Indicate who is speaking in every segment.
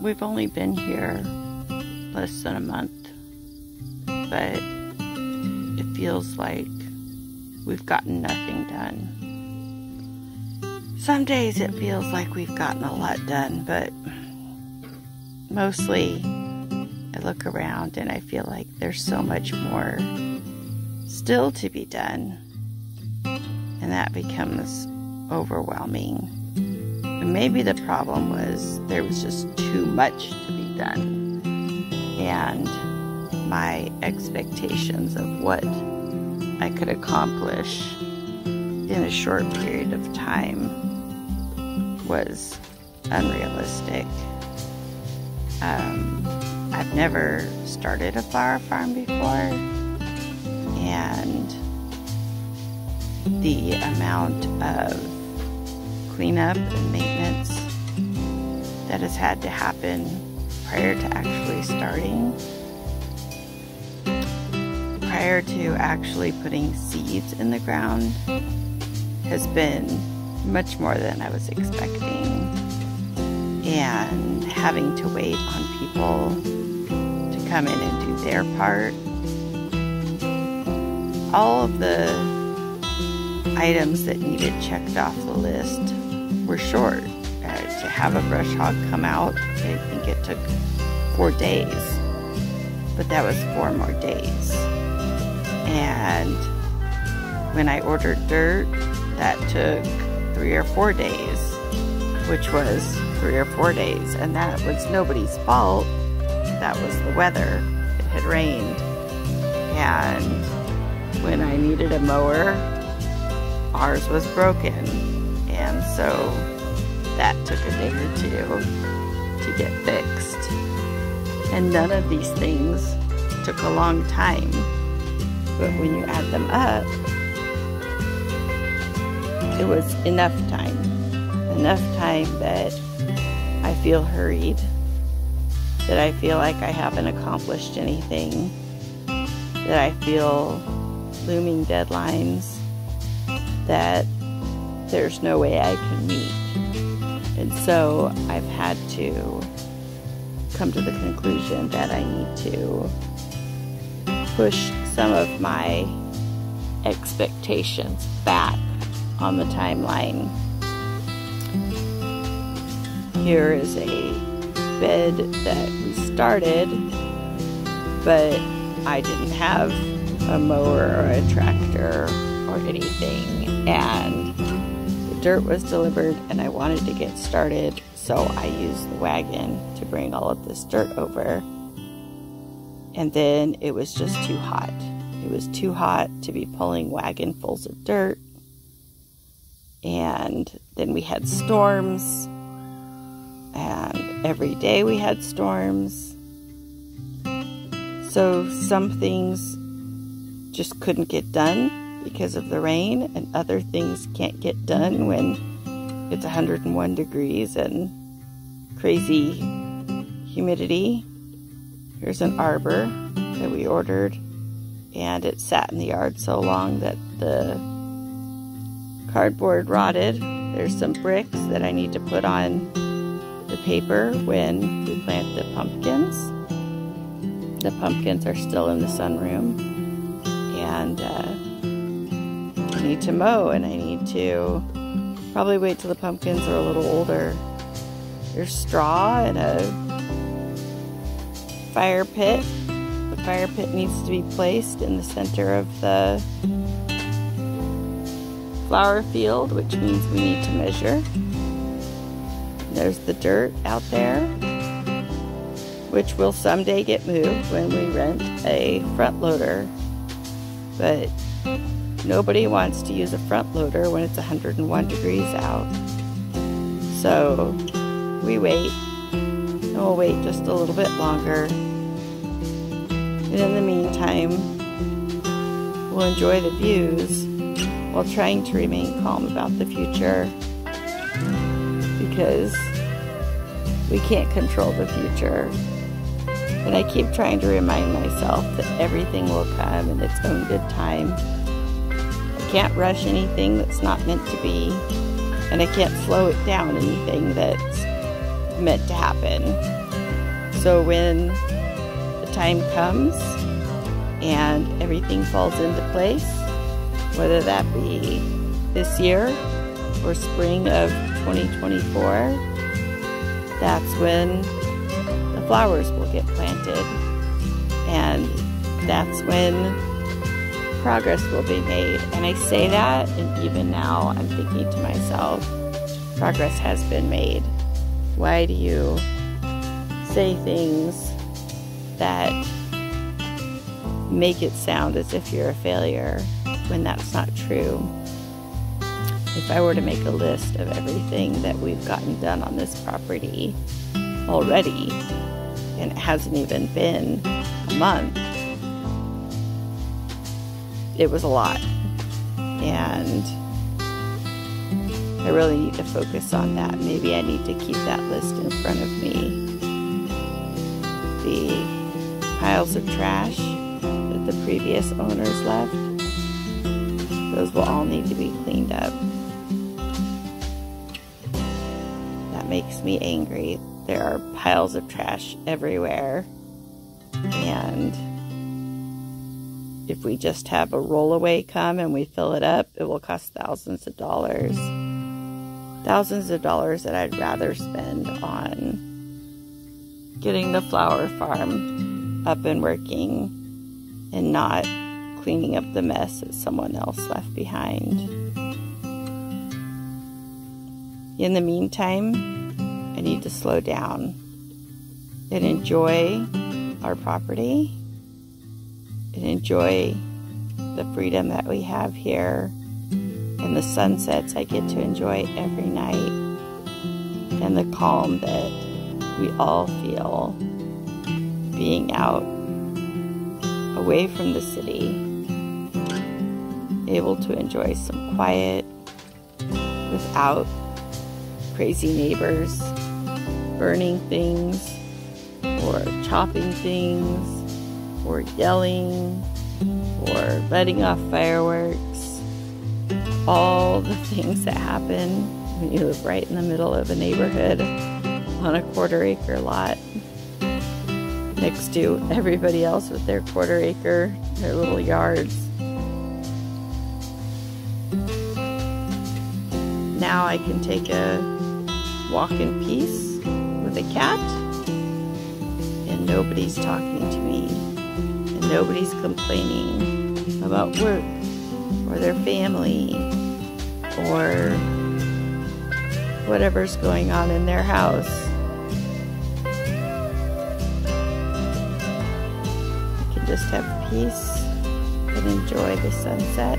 Speaker 1: we've only been here less than a month, but it feels like we've gotten nothing done. Some days it feels like we've gotten a lot done, but mostly I look around and I feel like there's so much more still to be done, and that becomes overwhelming. And maybe the problem was there was just too much to be done, and my expectations of what I could accomplish in a short period of time was unrealistic. Um, I've never started a flower farm before, and the amount of cleanup and maintenance that has had to happen prior to actually starting, prior to actually putting seeds in the ground, has been much more than I was expecting. And having to wait on people to come in and do their part. All of the items that needed checked off the list were short. Uh, to have a brush hog come out, I think it took four days. But that was four more days. And when I ordered dirt, that took three or four days, which was three or four days. And that was nobody's fault. That was the weather. It had rained. And when I needed a mower, ours was broken. And so that took a day or two to get fixed. And none of these things took a long time. But when you add them up, it was enough time. Enough time that I feel hurried, that I feel like I haven't accomplished anything, that I feel looming deadlines that there's no way I can meet. And so I've had to come to the conclusion that I need to push some of my expectations back on the timeline. Here is a bed that we started, but I didn't have a mower or a tractor or anything. And dirt was delivered, and I wanted to get started, so I used the wagon to bring all of this dirt over. And then it was just too hot. It was too hot to be pulling wagonfuls of dirt and then we had storms, and every day we had storms. So some things just couldn't get done because of the rain, and other things can't get done when it's 101 degrees and crazy humidity. Here's an arbor that we ordered, and it sat in the yard so long that the cardboard rotted. There's some bricks that I need to put on the paper when we plant the pumpkins. The pumpkins are still in the sunroom. And uh, need to mow and I need to probably wait till the pumpkins are a little older. There's straw and a fire pit. The fire pit needs to be placed in the center of the flower field, which means we need to measure. There's the dirt out there, which will someday get moved when we rent a front loader. But nobody wants to use a front loader when it's 101 degrees out. So we wait, and we'll wait just a little bit longer. And in the meantime, we'll enjoy the views while trying to remain calm about the future because we can't control the future. And I keep trying to remind myself that everything will come in its own good time. Can't rush anything that's not meant to be, and I can't slow it down anything that's meant to happen. So when the time comes and everything falls into place, whether that be this year or spring of 2024, that's when the flowers will get planted. And that's when progress will be made. And I say that, and even now I'm thinking to myself, progress has been made. Why do you say things that make it sound as if you're a failure when that's not true? If I were to make a list of everything that we've gotten done on this property already, and it hasn't even been a month, it was a lot. And I really need to focus on that. Maybe I need to keep that list in front of me. The piles of trash that the previous owners left, those will all need to be cleaned up. That makes me angry. There are piles of trash everywhere. And if we just have a rollaway come and we fill it up, it will cost thousands of dollars. Thousands of dollars that I'd rather spend on getting the flower farm up and working and not cleaning up the mess that someone else left behind. In the meantime, I need to slow down and enjoy our property and enjoy the freedom that we have here. And the sunsets I get to enjoy every night. And the calm that we all feel being out away from the city, able to enjoy some quiet without crazy neighbors burning things or chopping things or yelling or letting off fireworks. All the things that happen when you live right in the middle of a neighborhood on a quarter acre lot next to everybody else with their quarter acre, their little yards. Now I can take a walk in peace with a cat and nobody's talking to me nobody's complaining about work or their family or whatever's going on in their house. You can just have peace and enjoy the sunset.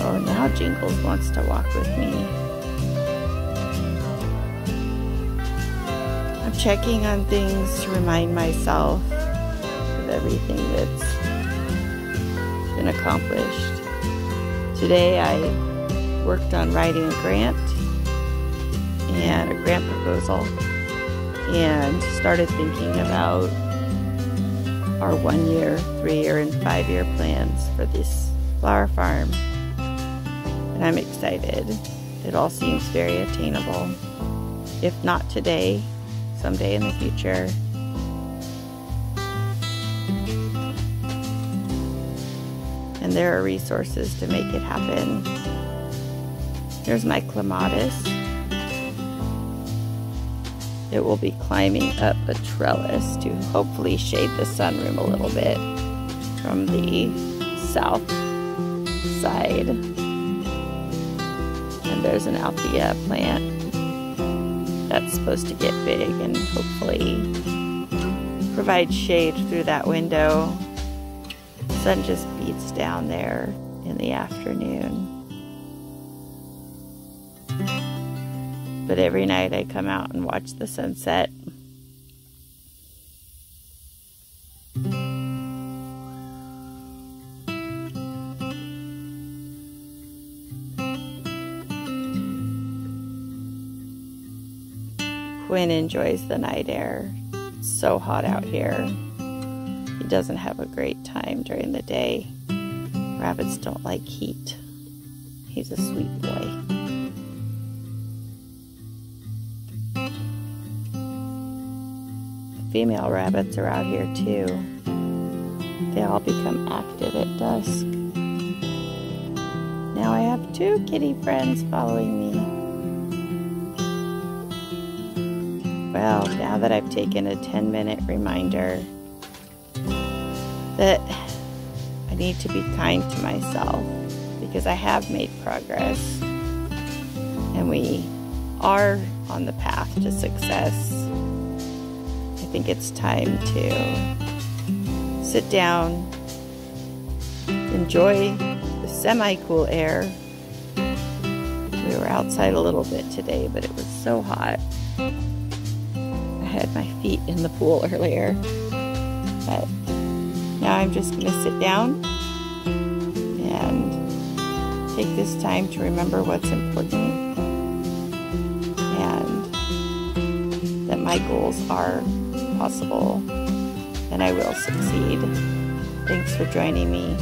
Speaker 1: Oh, now Jingles wants to walk with me. Checking on things to remind myself of everything that's been accomplished. Today I worked on writing a grant and a grant proposal and started thinking about our one year, three year, and five year plans for this flower farm. And I'm excited. It all seems very attainable. If not today, someday in the future. And there are resources to make it happen. Here's my clematis. It will be climbing up a trellis to hopefully shade the sunroom a little bit from the south side. And there's an Althea plant that's supposed to get big and hopefully provide shade through that window. Sun just beats down there in the afternoon. But every night I come out and watch the sunset. Quinn enjoys the night air. It's so hot out here. He doesn't have a great time during the day. Rabbits don't like heat. He's a sweet boy. female rabbits are out here too. They all become active at dusk. Now I have two kitty friends following me. Well, now that I've taken a 10 minute reminder that I need to be kind to myself because I have made progress and we are on the path to success. I think it's time to sit down, enjoy the semi cool air. We were outside a little bit today, but it was so hot. Had my feet in the pool earlier, but now I'm just going to sit down and take this time to remember what's important and that my goals are possible and I will succeed. Thanks for joining me.